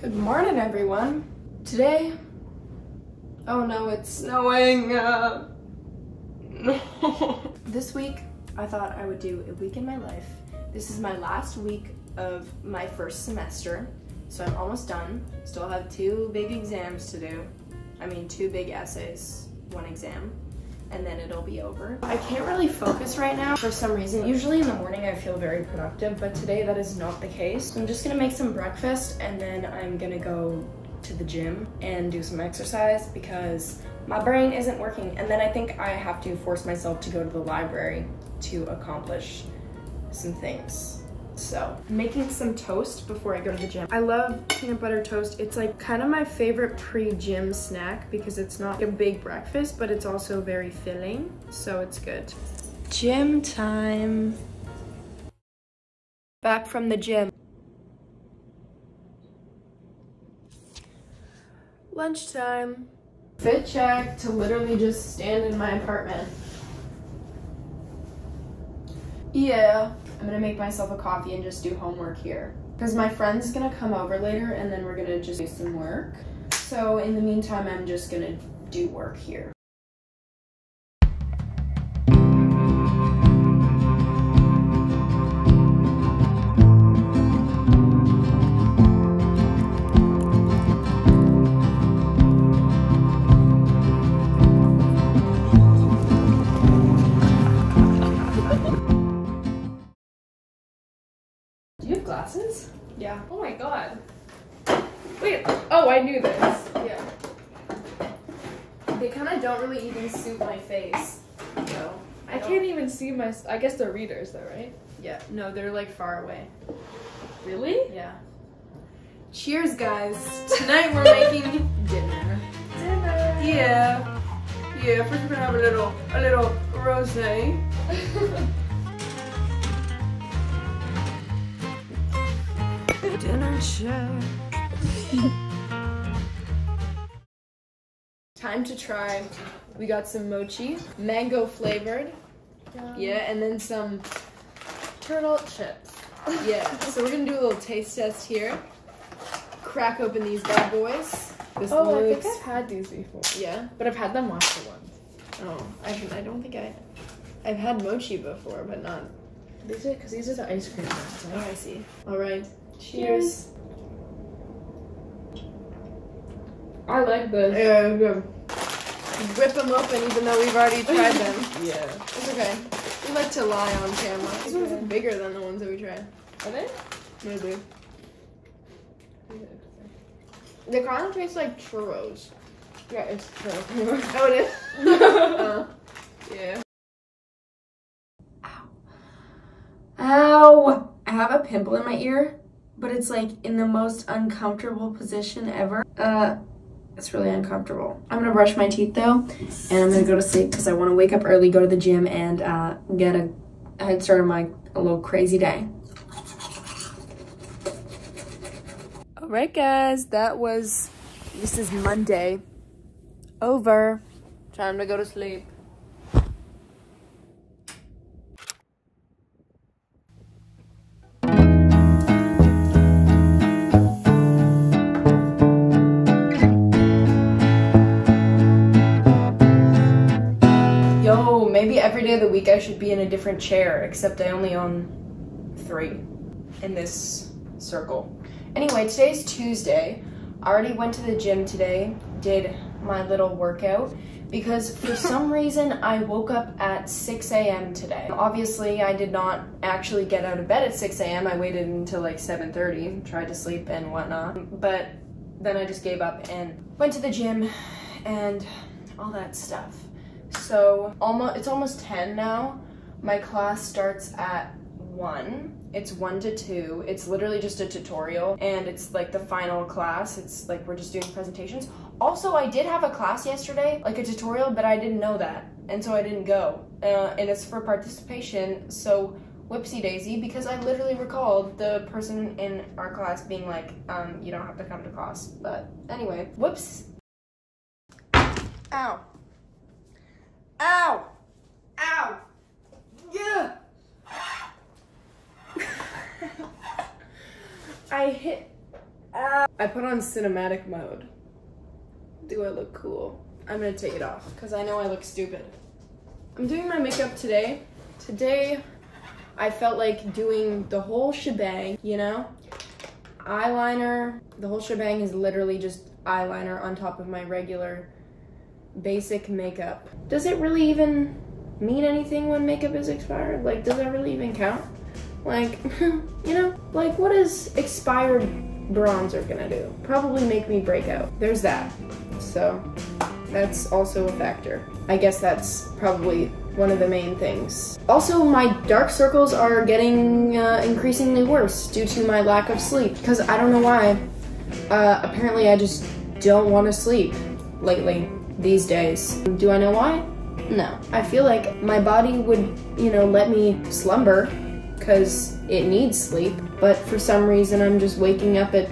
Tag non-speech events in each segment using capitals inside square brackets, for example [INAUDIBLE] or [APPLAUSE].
Good morning, everyone. Today, oh no, it's snowing. Uh, no. [LAUGHS] this week, I thought I would do a week in my life. This is my last week of my first semester, so I'm almost done. Still have two big exams to do. I mean, two big essays, one exam and then it'll be over. I can't really focus right now for some reason. Usually in the morning I feel very productive, but today that is not the case. I'm just gonna make some breakfast and then I'm gonna go to the gym and do some exercise because my brain isn't working. And then I think I have to force myself to go to the library to accomplish some things. So, making some toast before I go to the gym. I love peanut butter toast. It's like kind of my favorite pre-gym snack because it's not a big breakfast, but it's also very filling, so it's good. Gym time. Back from the gym. Lunchtime. Fit check to literally just stand in my apartment. Yeah, I'm gonna make myself a coffee and just do homework here. Because my friend's gonna come over later and then we're gonna just do some work. So in the meantime, I'm just gonna do work here. My. I guess they're readers, though, right? Yeah, no, they're like far away. Really? Yeah. Cheers, guys. Tonight we're making dinner. Dinner. Yeah. Yeah, first we're gonna have a little a little rosé. Dinner check. Time to try. We got some mochi, mango flavored. Yeah, and then some Turtle chips. yeah. So we're gonna do a little taste test here. Crack open these bad boys. This Oh, I looks think I've had these before, yeah. but I've had them watched once. Oh, I I don't think I I've had mochi before, but not. These are because these are the ice cream ones. Oh, I see. All right. Cheers. I like this. Yeah, good. Rip them open, even though we've already tried them. [LAUGHS] Yeah. It's okay. We like to lie on camera. These ones are bigger than the ones that we tried. Are they? Maybe. They kind of taste like churros. Yeah, it's true. [LAUGHS] Oh, it is. [LAUGHS] uh, yeah. Ow! I have a pimple in my ear, but it's like in the most uncomfortable position ever. Uh, it's really uncomfortable. I'm gonna brush my teeth though, and I'm gonna go to sleep because I want to wake up early, go to the gym, and uh, get a head start on my a little crazy day. All right, guys, that was. This is Monday. Over. Time to go to sleep. Every of the week I should be in a different chair, except I only own three in this circle. Anyway, today's Tuesday. I already went to the gym today, did my little workout, because for [LAUGHS] some reason I woke up at 6 a.m. today. Obviously, I did not actually get out of bed at 6 a.m. I waited until like 7.30, tried to sleep and whatnot, but then I just gave up and went to the gym and all that stuff. So almost it's almost 10 now. My class starts at 1. It's 1 to 2. It's literally just a tutorial and it's like the final class. It's like we're just doing presentations. Also, I did have a class yesterday, like a tutorial, but I didn't know that. And so I didn't go. Uh, and it's for participation. So whoopsie daisy because I literally recalled the person in our class being like, um, you don't have to come to class. But anyway, whoops. Ow. Ow! Ow! Yeah! [LAUGHS] I hit. Uh, I put on cinematic mode. Do I look cool? I'm gonna take it off because I know I look stupid. I'm doing my makeup today. Today, I felt like doing the whole shebang, you know? Eyeliner, the whole shebang is literally just eyeliner on top of my regular basic makeup. Does it really even mean anything when makeup is expired? Like, does that really even count? Like, [LAUGHS] you know, like what is expired bronzer gonna do? Probably make me break out. There's that. So, that's also a factor. I guess that's probably one of the main things. Also, my dark circles are getting uh, increasingly worse due to my lack of sleep because I don't know why. Uh, apparently, I just don't want to sleep lately these days. Do I know why? No. I feel like my body would, you know, let me slumber because it needs sleep, but for some reason I'm just waking up at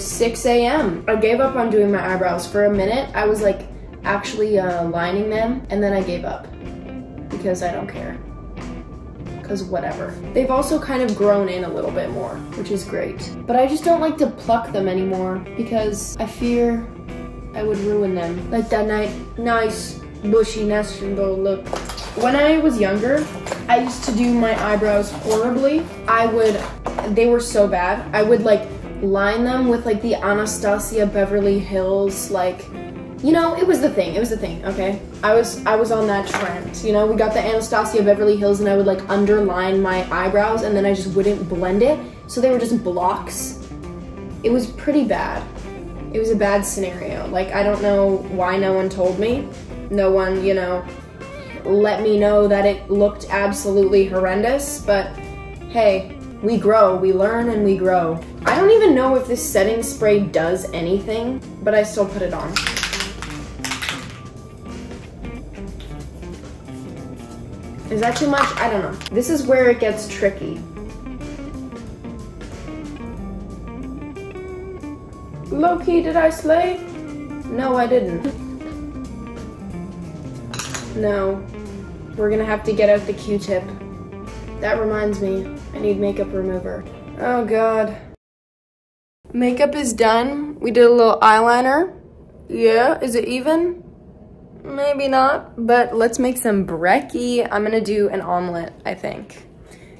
6 a.m. I gave up on doing my eyebrows for a minute. I was like actually uh, lining them, and then I gave up because I don't care. Because whatever. They've also kind of grown in a little bit more, which is great. But I just don't like to pluck them anymore because I fear I would ruin them. Like that nice bushy natural look. When I was younger, I used to do my eyebrows horribly. I would, they were so bad. I would like line them with like the Anastasia Beverly Hills like you know, it was the thing. It was the thing, okay? I was I was on that trend. You know, we got the Anastasia Beverly Hills and I would like underline my eyebrows and then I just wouldn't blend it. So they were just blocks. It was pretty bad. It was a bad scenario. Like I don't know why no one told me. No one, you know, let me know that it looked absolutely horrendous, but hey, we grow, we learn, and we grow. I don't even know if this setting spray does anything, but I still put it on. Is that too much? I don't know. This is where it gets tricky. Low-key, did I slay? No, I didn't. No. We're gonna have to get out the Q-tip. That reminds me, I need makeup remover. Oh god. Makeup is done. We did a little eyeliner. Yeah, is it even? Maybe not, but let's make some brekkie. I'm gonna do an omelet, I think.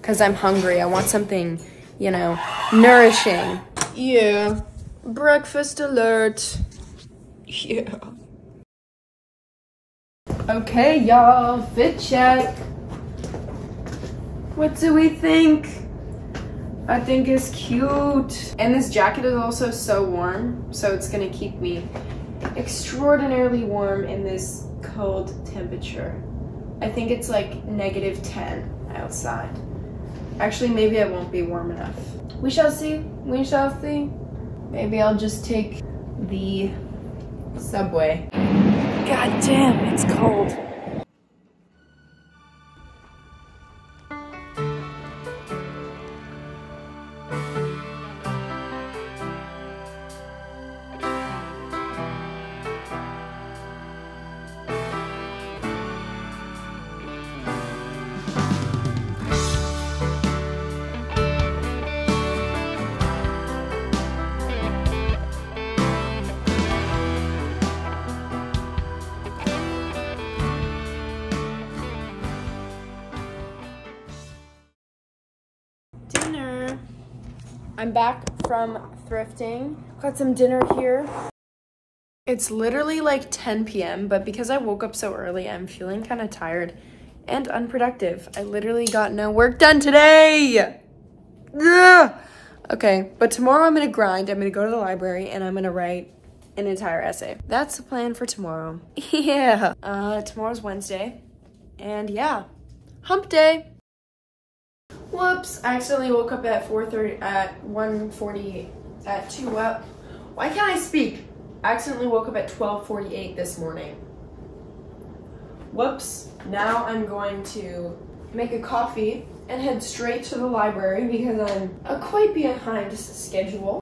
Cause I'm hungry, I want something, you know, nourishing. Yeah, breakfast alert. Yeah. Okay, y'all, fit check. What do we think? I think it's cute. And this jacket is also so warm, so it's gonna keep me extraordinarily warm in this cold temperature. I think it's like negative 10 outside. Actually, maybe I won't be warm enough. We shall see. We shall see. Maybe I'll just take the subway. God damn, it's cold. I'm back from thrifting. Got some dinner here. It's literally like 10 p.m., but because I woke up so early, I'm feeling kind of tired and unproductive. I literally got no work done today. Ugh. Okay, but tomorrow I'm gonna grind. I'm gonna go to the library and I'm gonna write an entire essay. That's the plan for tomorrow. [LAUGHS] yeah. Uh, tomorrow's Wednesday. And yeah, hump day. Whoops, I accidentally woke up at 4.30, at 1.40, at 2, up. Why can't I speak? I accidentally woke up at 12.48 this morning. Whoops, now I'm going to make a coffee and head straight to the library because I'm uh, quite behind schedule.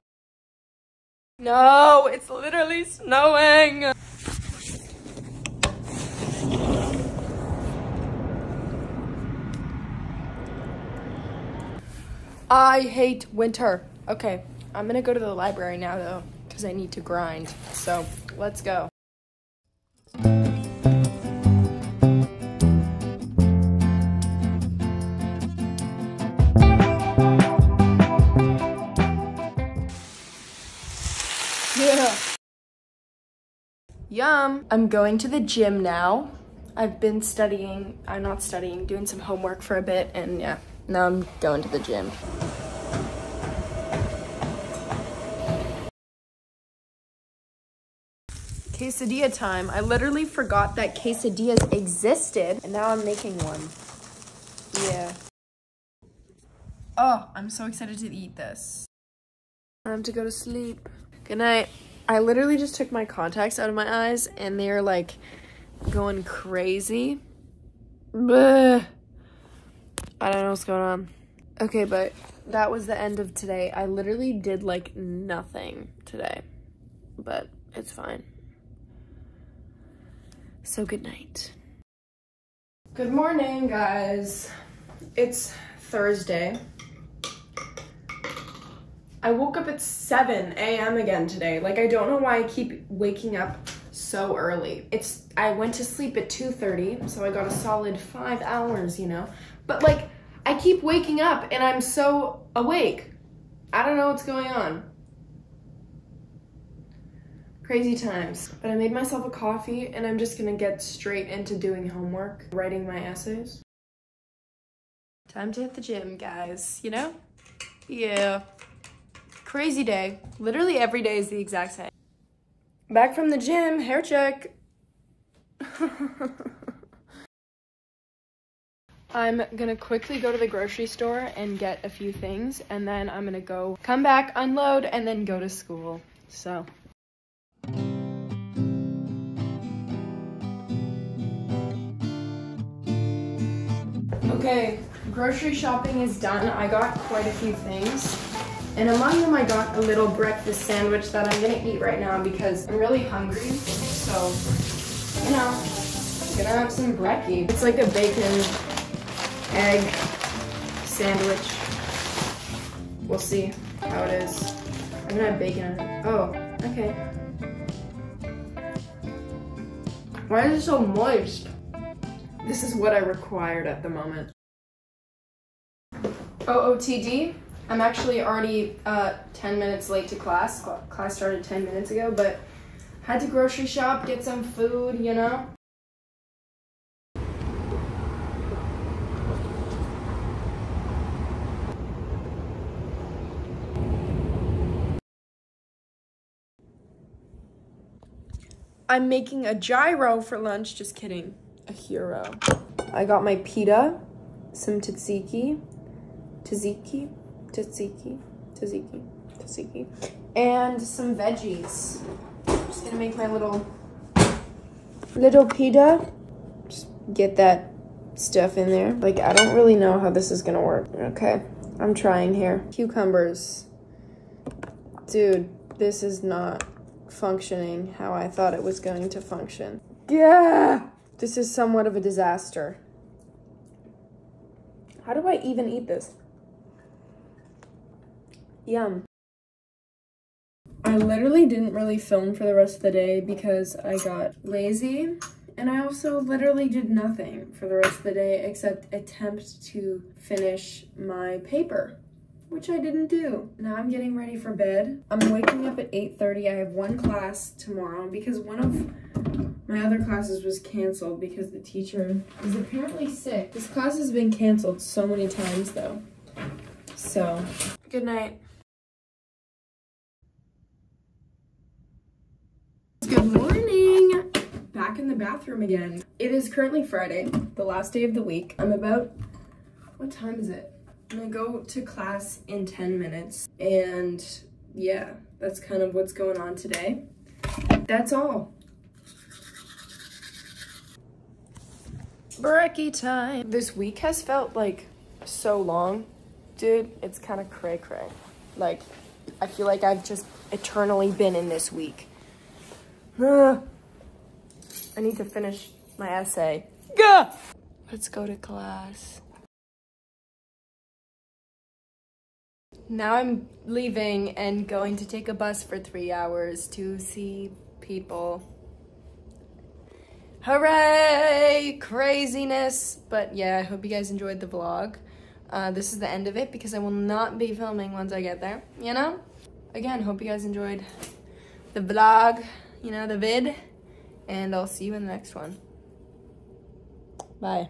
No, it's literally snowing. I hate winter. Okay, I'm gonna go to the library now though, because I need to grind. So let's go. Yeah. [LAUGHS] Yum. I'm going to the gym now. I've been studying, I'm not studying, doing some homework for a bit, and yeah, now I'm going to the gym. Quesadilla time. I literally forgot that quesadillas existed, and now I'm making one. Yeah. Oh, I'm so excited to eat this. Time to go to sleep. Good night. I literally just took my contacts out of my eyes, and they're like going crazy. Bleh. I don't know what's going on. Okay, but that was the end of today. I literally did like nothing today, but it's fine. So good night. Good morning, guys. It's Thursday. I woke up at 7 a.m. again today. Like I don't know why I keep waking up so early. It's I went to sleep at 2:30, so I got a solid 5 hours, you know. But like I keep waking up and I'm so awake. I don't know what's going on. Crazy times. But I made myself a coffee and I'm just gonna get straight into doing homework, writing my essays. Time to hit the gym, guys, you know? Yeah. Crazy day. Literally every day is the exact same. Back from the gym, hair check. [LAUGHS] I'm gonna quickly go to the grocery store and get a few things, and then I'm gonna go come back, unload, and then go to school. So. Okay, grocery shopping is done. I got quite a few things. And among them, I got a little breakfast sandwich that I'm gonna eat right now because I'm really hungry. So, you know, gonna have some brekkie. It's like a bacon, egg sandwich. We'll see how it is. I'm gonna have bacon. Oh, okay. Why is it so moist? This is what I required at the moment. OOTD. I'm actually already uh, 10 minutes late to class. Class started 10 minutes ago, but had to grocery shop, get some food, you know? I'm making a gyro for lunch, just kidding. A hero. I got my pita, some tzatziki, tzatziki, tzatziki, tzatziki, tzatziki, and some veggies. I'm just gonna make my little little pita. Just get that stuff in there. Like I don't really know how this is gonna work. Okay, I'm trying here. Cucumbers. Dude, this is not functioning how I thought it was going to function. Yeah! This is somewhat of a disaster. How do I even eat this? Yum. I literally didn't really film for the rest of the day because I got lazy and I also literally did nothing for the rest of the day except attempt to finish my paper, which I didn't do. Now I'm getting ready for bed. I'm waking up at 8.30. I have one class tomorrow because one of my other classes was canceled because the teacher is apparently sick. This class has been canceled so many times though. So, good night. Good morning! Back in the bathroom again. It is currently Friday, the last day of the week. I'm about, what time is it? I'm gonna go to class in 10 minutes. And yeah, that's kind of what's going on today. That's all. Brekkie time. This week has felt like so long. Dude, it's kind of cray cray. Like, I feel like I've just eternally been in this week. [SIGHS] I need to finish my essay. Gah! Let's go to class. Now I'm leaving and going to take a bus for three hours to see people. Hooray! Craziness! But yeah, I hope you guys enjoyed the vlog. Uh, this is the end of it because I will not be filming once I get there, you know? Again, hope you guys enjoyed the vlog, you know, the vid, and I'll see you in the next one. Bye.